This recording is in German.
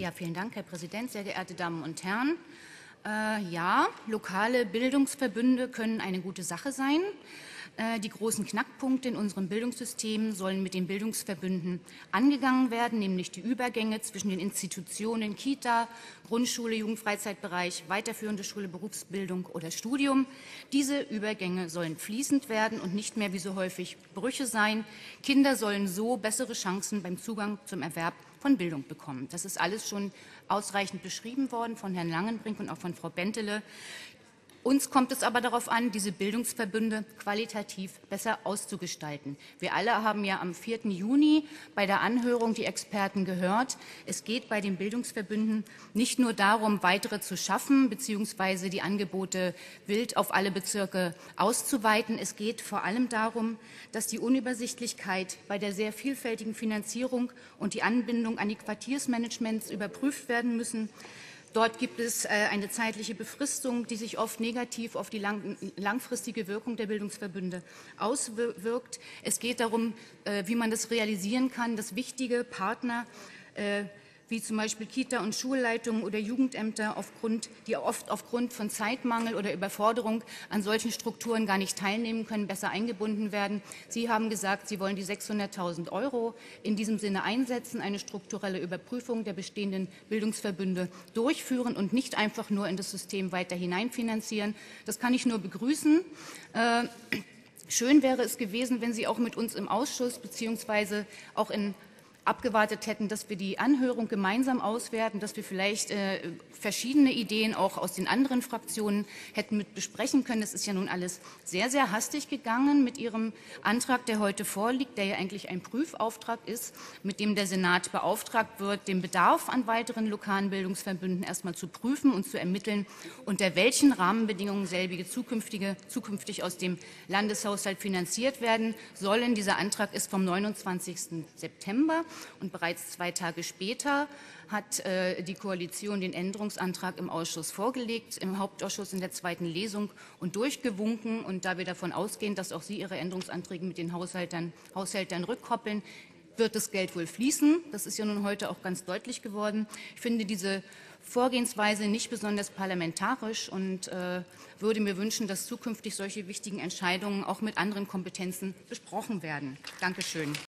Ja, vielen Dank, Herr Präsident, sehr geehrte Damen und Herren. Äh, ja, lokale Bildungsverbünde können eine gute Sache sein. Äh, die großen Knackpunkte in unserem Bildungssystem sollen mit den Bildungsverbünden angegangen werden, nämlich die Übergänge zwischen den Institutionen Kita, Grundschule, Jugendfreizeitbereich, weiterführende Schule, Berufsbildung oder Studium. Diese Übergänge sollen fließend werden und nicht mehr wie so häufig Brüche sein. Kinder sollen so bessere Chancen beim Zugang zum Erwerb von Bildung bekommen. Das ist alles schon ausreichend beschrieben worden von Herrn Langenbrink und auch von Frau Bentele. Uns kommt es aber darauf an, diese Bildungsverbünde qualitativ besser auszugestalten. Wir alle haben ja am 4. Juni bei der Anhörung die Experten gehört. Es geht bei den Bildungsverbünden nicht nur darum, weitere zu schaffen bzw. die Angebote wild auf alle Bezirke auszuweiten. Es geht vor allem darum, dass die Unübersichtlichkeit bei der sehr vielfältigen Finanzierung und die Anbindung an die Quartiersmanagements überprüft werden müssen. Dort gibt es äh, eine zeitliche Befristung, die sich oft negativ auf die lang langfristige Wirkung der Bildungsverbünde auswirkt. Es geht darum, äh, wie man das realisieren kann, dass wichtige Partner äh, wie zum Beispiel Kita- und Schulleitungen oder Jugendämter, aufgrund, die oft aufgrund von Zeitmangel oder Überforderung an solchen Strukturen gar nicht teilnehmen können, besser eingebunden werden. Sie haben gesagt, Sie wollen die 600.000 Euro in diesem Sinne einsetzen, eine strukturelle Überprüfung der bestehenden Bildungsverbünde durchführen und nicht einfach nur in das System weiter hineinfinanzieren. Das kann ich nur begrüßen. Äh, schön wäre es gewesen, wenn Sie auch mit uns im Ausschuss beziehungsweise auch in abgewartet hätten, dass wir die Anhörung gemeinsam auswerten, dass wir vielleicht äh, verschiedene Ideen auch aus den anderen Fraktionen hätten mit besprechen können. Es ist ja nun alles sehr, sehr hastig gegangen mit Ihrem Antrag, der heute vorliegt, der ja eigentlich ein Prüfauftrag ist, mit dem der Senat beauftragt wird, den Bedarf an weiteren lokalen Bildungsverbünden erstmal zu prüfen und zu ermitteln, unter welchen Rahmenbedingungen selbige zukünftige, zukünftig aus dem Landeshaushalt finanziert werden sollen. Dieser Antrag ist vom 29. September. Und bereits zwei Tage später hat äh, die Koalition den Änderungsantrag im Ausschuss vorgelegt, im Hauptausschuss in der zweiten Lesung und durchgewunken. Und da wir davon ausgehen, dass auch Sie Ihre Änderungsanträge mit den Haushältern, Haushältern rückkoppeln, wird das Geld wohl fließen. Das ist ja nun heute auch ganz deutlich geworden. Ich finde diese Vorgehensweise nicht besonders parlamentarisch und äh, würde mir wünschen, dass zukünftig solche wichtigen Entscheidungen auch mit anderen Kompetenzen besprochen werden. Dankeschön.